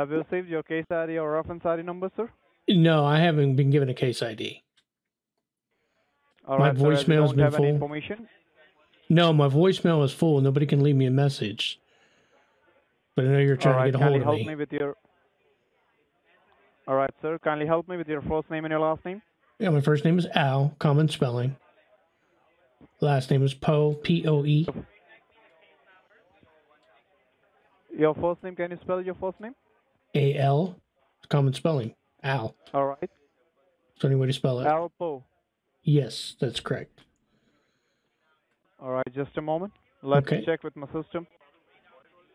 Have you received your case ID or reference ID number, sir? No, I haven't been given a case ID. All My right, sir, as voicemail's don't been have any full. information. No, my voicemail is full. Nobody can leave me a message. But I know you're trying right, to get a hold of help me. me with your. All right, sir. Kindly help me with your first name and your last name. Yeah, my first name is Al, common spelling. Last name is Poe, P O E. Your first name. Can you spell your first name? A L, common spelling. Al. All right. Is there any way to spell it? Alpo. Yes, that's correct. All right, just a moment. Let Okay. me check with my system.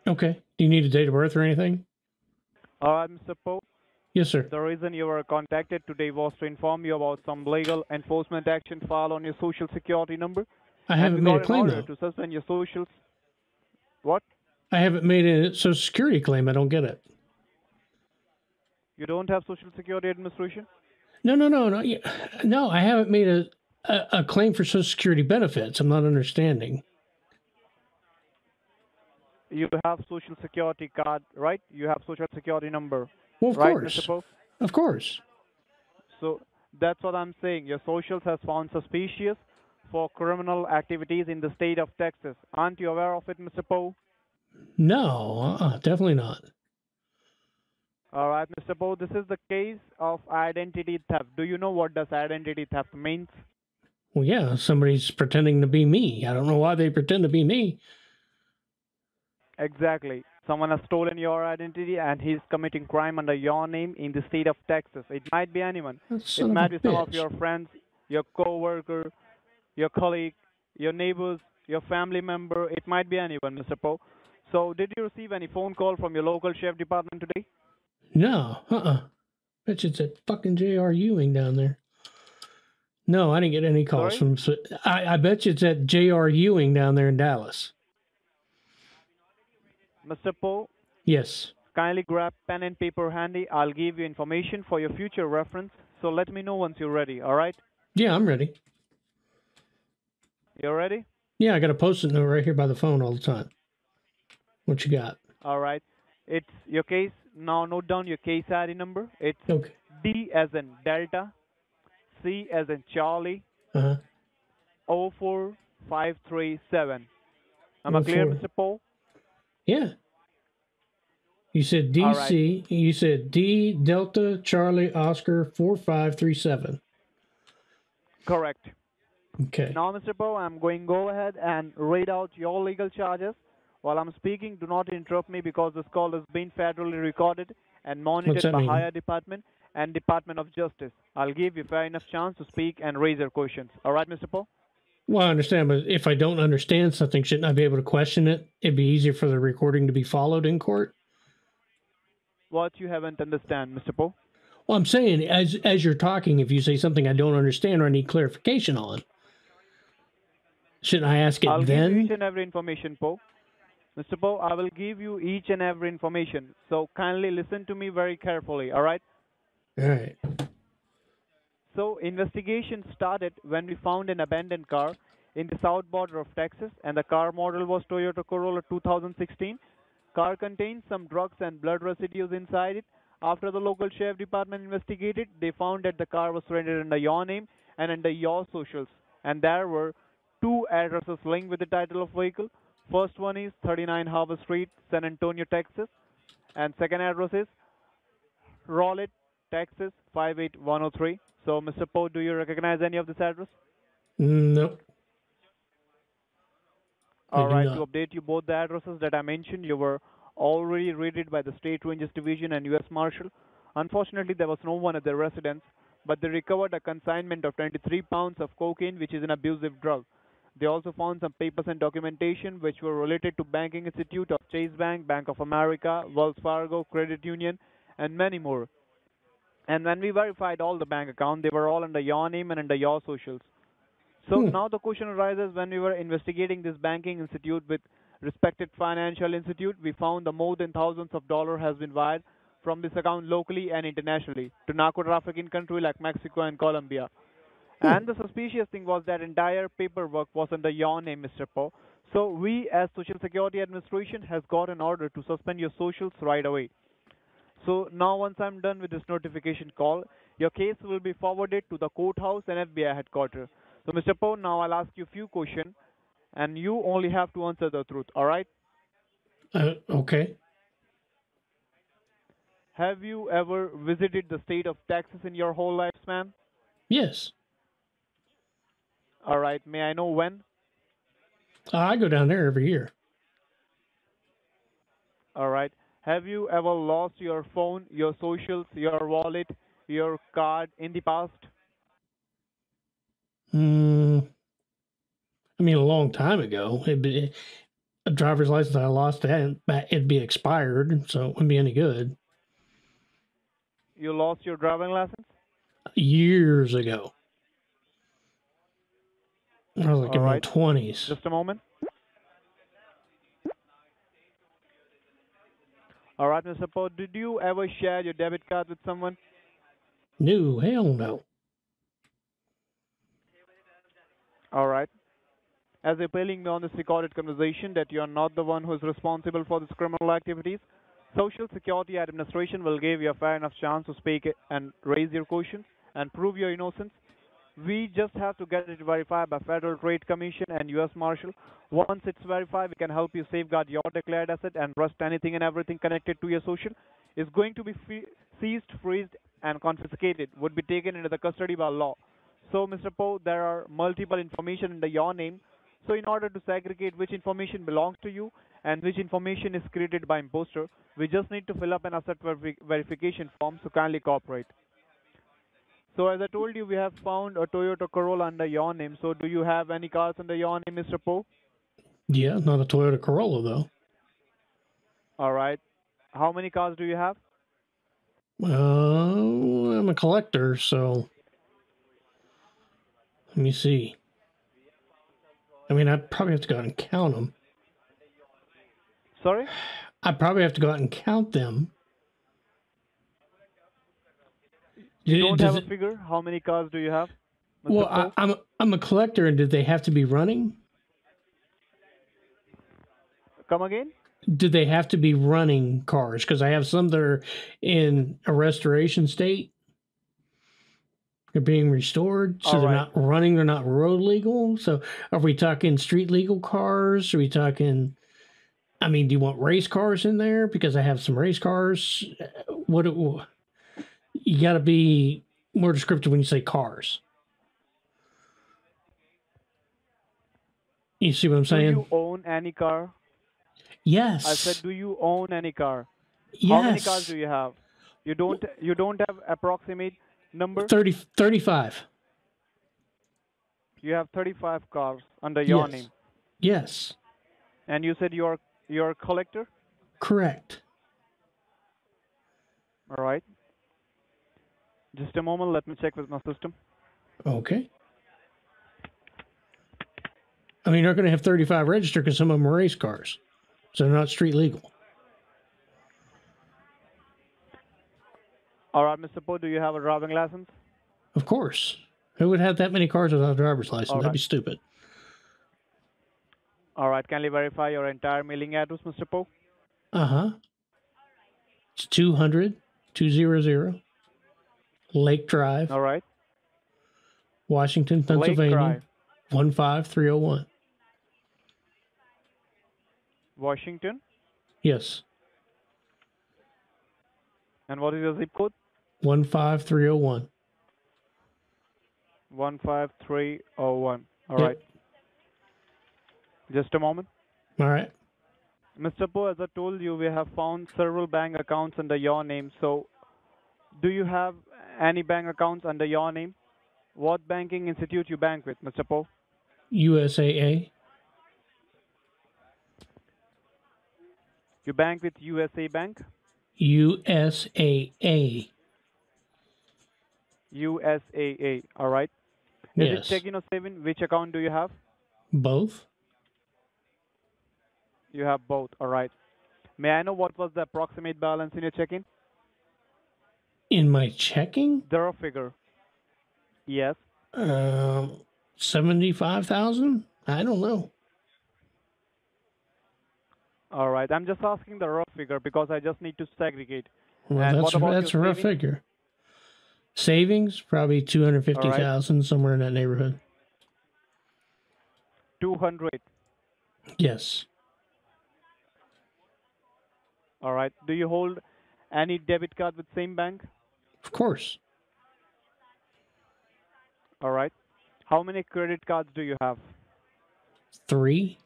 Okay. Do you need a date of birth or anything? All right, Mr. Poe. Yes, sir. The reason you were contacted today was to inform you about some legal enforcement action filed on your social security number. I haven't made a claim though. to suspend your socials. What? I haven't made a social security claim. I don't get it. You don't have Social Security Administration? No, no, no, no. No, I haven't made a, a, a claim for social security benefits. I'm not understanding. You have Social Security card, right? You have Social Security number, Well, of right, course. Of course. So that's what I'm saying. Your socials has found suspicious for criminal activities in the state of Texas. Aren't you aware of it, Mr. Poe? No, uh-uh, definitely not. All right, Mr. Poe, this is the case of identity theft. Do you know what does identity theft means? Well, yeah, somebody's pretending to be me. I don't know why they pretend to be me. Exactly. Someone has stolen your identity and he's committing crime under your name in the state of Texas. It might be anyone. It might be some of your friends, your coworker, your colleague, your neighbors, your family member. It might be anyone, Mr. Poe. So, did you receive any phone call from your local sheriff department today? No, uh-uh. Bet you it's that fucking J.R. Ewing down there. No, I didn't get any calls Sorry? from. I, I bet you it's at J.R. Ewing down there in Dallas. Mr. Poe, Yes. kindly grab pen and paper handy. I'll give you information for your future reference. So, let me know once you're ready, all right? Yeah, I'm ready. You're ready? Yeah, I got a post-it note right here by the phone all the time. What you got? All right. It's your case. Now, note down your case ID number. It's Okay. D as in Delta, C as in Charlie, Uh-huh. 04537. Am I clear, Mr. Poe? Yeah. You said All right. DC. You said D Delta Charlie Oscar four five three seven. Correct. Okay. Now, Mr. Poe, I'm going to go ahead and read out your legal charges. While I'm speaking, do not interrupt me because this call is being federally recorded and monitored by mean? Higher Department and Department of Justice. I'll give you fair enough chance to speak and raise your questions. All right, Mr. Poe? Well, I understand, but if I don't understand something, shouldn't I be able to question it? It'd be easier for the recording to be followed in court. What you haven't understand, Mr. Poe? Well, I'm saying as as you're talking, if you say something I don't understand or I need clarification on, shouldn't I ask it I'll give you then? each and every information, Poe. Mr. Poe, I will give you each and every information. So kindly listen to me very carefully, all right? All right. So investigation started when we found an abandoned car in the south border of Texas, and the car model was Toyota Corolla 2016. Car contained some drugs and blood residues inside it. After the local sheriff department investigated, they found that the car was rented under your name and under your socials, and there were two addresses linked with the title of vehicle. First one is 39 Harbor Street, San Antonio, Texas, and second address is Rowlett, Texas 58103. So, Mr. Poe, do you recognize any of this address? I All right, to update you both the addresses that I mentioned, you were already raided by the State Rangers Division and U.S. Marshal. Unfortunately, there was no one at their residence, but they recovered a consignment of 23 pounds of cocaine, which is an abusive drug. They also found some papers and documentation which were related to banking institute of Chase Bank, Bank of America, Wells Fargo, Credit Union, and many more. And when we verified all the bank accounts, they were all under your name and under your socials. So Hmm. now the question arises when we were investigating this banking institute with respected financial institute, we found the more than thousands of dollars has been wired from this account locally and internationally to narco trafficking country like Mexico and Colombia. And the suspicious thing was that entire paperwork was under your name, Mr. Poe. So we, as Social Security Administration, has got an order to suspend your socials right away. So now once I'm done with this notification call, your case will be forwarded to the courthouse and FBI headquarters. So Mr. Poe, now I'll ask you a few questions and you only have to answer the truth, alright? Uh, okay. Have you ever visited the state of Texas in your whole lifespan? Yes. Alright, may I know when? Uh, I go down there every year. Alright. Have you ever lost your phone, your socials, your wallet, your card in the past? Hmm. I mean, a long time ago. It'd be, a driver's license I lost, that it'd be expired, so it wouldn't be any good. You lost your driving license? Years ago. I was like in Alright. my twenties. Just a moment. Alright, Mr. Poe, did you ever share your debit card with someone? No, hell no. Alright. As you're telling me on this recorded conversation that you are not the one who is responsible for these criminal activities, Social Security Administration will give you a fair enough chance to speak and raise your questions and prove your innocence. We just have to get it verified by Federal Trade Commission and U.S. Marshal. Once it's verified, we can help you safeguard your declared asset and rest anything and everything connected to your social is going to be seized, freezed, and confiscated. Would be taken into the custody by law. So, Mr. Poe, there are multiple information under your name. So, in order to segregate which information belongs to you and which information is created by imposter, we just need to fill up an asset verifi- verification form. So, kindly cooperate. So, as I told you, we have found a Toyota Corolla under your name. So, do you have any cars under your name, Mr. Poe? Yeah, not a Toyota Corolla though. All right. How many cars do you have? Well, I'm a collector, so let me see. I mean, I'd probably have to go out and count them. Sorry? I'd probably have to go out and count them. You don't have a figure? How many cars do you have? Mr. well? I, I'm a, I'm a collector, and did they have to be running? Come again? Did they have to be running cars? Because I have some that are in a restoration state. They're being restored, so All they're right. not running. They're not road legal. So, are we talking street legal cars? Are we talking? I mean, do you want race cars in there? Because I have some race cars. What? You got to be more descriptive when you say cars. You see what I'm saying? Do you own any car? yes. I said, do you own any car? yes. How many cars do you have? You don't. You don't have approximate number. 30, 35. You have 35 cars under your yes. name, Yes. and you said you're you're a collector. Correct. All right. Just a moment. Let me check with my system. Okay. I mean, you're not going to have 35 registered because some of them are race cars. So they're not street legal. All right, Mr. Poe, do you have a driving license? Of course. Who would have that many cars without a driver's license? All That'd be stupid. All right. Kindly verify your entire mailing address, Mr. Poe. Uh huh. It's 200 200 Lake Drive, All right. Washington, Lake Pennsylvania, Drive, 15301. Washington. Yes, And what is your zip code? 15301. 15301. All Yep. right. Just a moment. All right. Mr. Poe, as I told you, we have found several bank accounts under your name. So, do you have any bank accounts under your name? What banking institute you bank with, Mr. Poe? USAA. You bank with USA Bank? USAA. USAA. All right. Is Yes. it checking or saving? Which account do you have? Both. You have both. All right. May I know what was the approximate balance in your checking? In my checking, Zero figure. Yes. um, seventy-five thousand. I don't know. All right. I'm just asking the rough figure because I just need to segregate. Well, And that's that's a rough savings? figure. Savings probably two hundred fifty thousand somewhere in that neighborhood. 200. Yes. All right. Do you hold any debit card with same bank? Of course. All right. How many credit cards do you have? Three.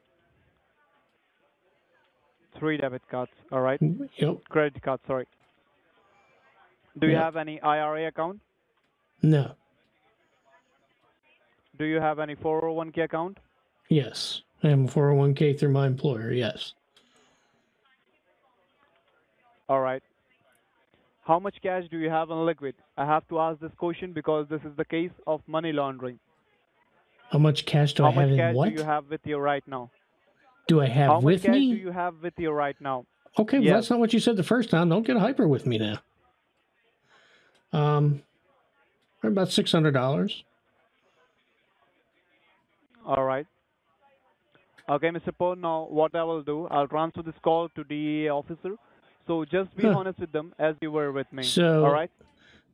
Three debit cards. All right. Yep. Credit cards, sorry. Do you have any IRA account? No. Do you have any 401k account? Yes. I am a 401k through my employer. Yes. All right. How much cash do you have on liquid? I have to ask this question because this is the case of money laundering. How much cash do How I have much in cash what? do you have with you right now? Do I have How much with cash me? do you have with you right now? Okay, well, Yes. that's not what you said the first time. Don't get hyper with me now. Um, about six hundred dollars. All right. Okay, Mr. Poe, now what I will do, I'll transfer this call to DEA officer. So just be Huh. honest with them as you were with me. So- All right?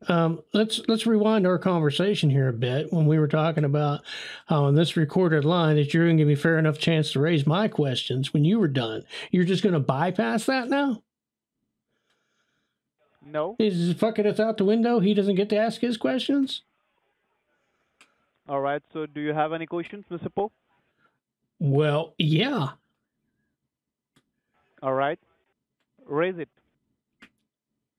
Um, let's let's rewind our conversation here a bit when we were talking about how on this recorded line that you're going to give me fair enough chance to raise my questions when you were done. You're just going to bypass that now? No? He's fucking us out the window. He doesn't get to ask his questions. All right. So do you have any questions, Mr. Poe? Well, yeah. All right. Raise it.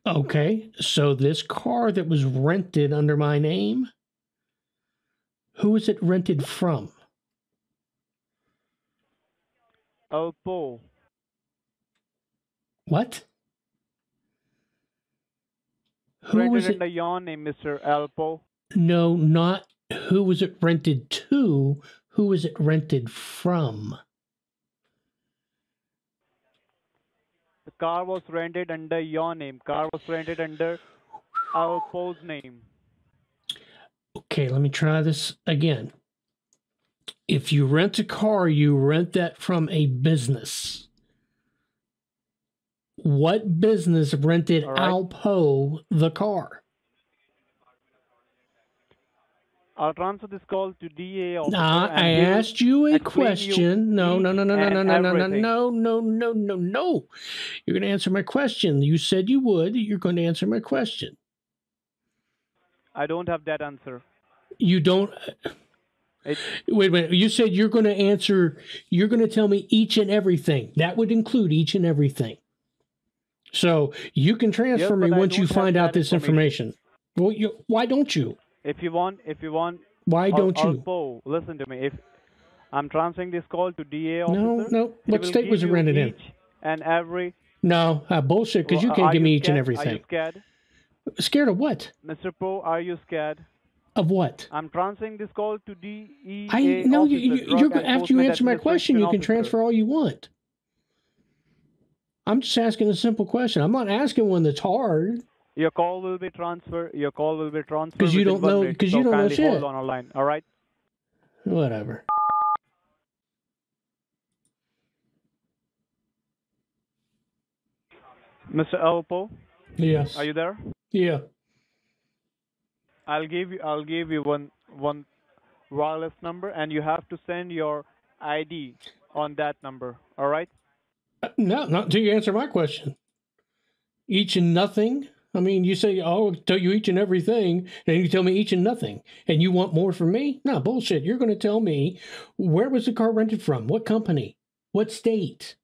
Okay, so this car that was rented under my name, who was it rented from? El Poe. What? Who Rented was it? under your name, Mr. El Poe. No, not who was it rented to? Who was it rented from? Car was rented under your name. Car was rented under El Poe's name. Okay, let me try this again. If you rent a car, you rent that from a business. What business rented right. Alpo the car? I'll transfer this call to DA officer. Nah, I asked you a question. No, no, no, no, no, no, no, no, no, no, no, no, no, no. You're going to answer my question. You said you would. You're going to answer my question. I don't have that answer. You don't. It, Wait a minute. You said you're going to answer. You're going to tell me each and everything. That would include each and everything. So you can transfer me once you find out this information. Well, you, why don't you? If you want, if you want, Why don't you? Listen to me. If I'm transferring this call to DA No, officer, no. he What state was it rented in? And every No, uh, bullshit. Because you can't give me you each and scared? Are everything. you scared, Scared of what? Mr. Pro? Are you scared? Of what? I'm transferring this call to DEA I know you, officer, you, Drug you're, after you answer my question, you can Administration transfer all you want. I'm just asking a simple question. I'm not asking one that's hard. Your call will be transferred. Your call will be transferred. 'Cause you don't know- Because so you don't know shit. Hold on a line. All right. Whatever. Mr. Alpo, Yes. are you there? Yeah. I'll give you. I'll give you one one wireless number, and you have to send your ID on that number. All right. Uh, No, not until you answer my question. Each and nothing. I mean, you say, "Oh, I'll tell you each and everything," and you tell me each and nothing, and you want more from me? No bullshit. You're going to tell me where was the car rented from, what company, what state.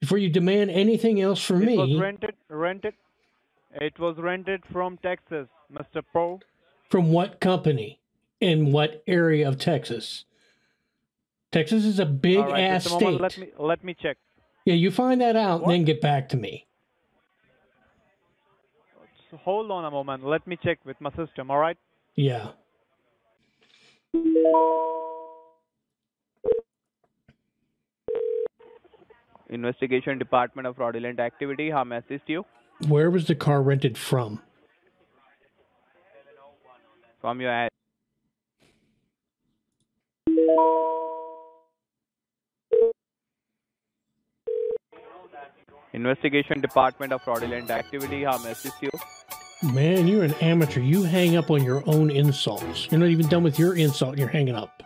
Before you demand anything else from it me, was rented. Rented. It was rented from Texas, Mr. Pro. from what company, in what area of Texas? Texas is a big right, ass state. moment. Let me let me check. Yeah, you find that out, What? and then get back to me. So hold on a moment. Let me check with my system. All right. Yeah. Investigation Department of Fraudulent Activity. How may I assist you? Where was the car rented from? From your ad. Investigation Department of Fraudulent Activity. How may I assist you? Man, you're an amateur. You hang up on your own insults. You're not even done with your insult. You're hanging up.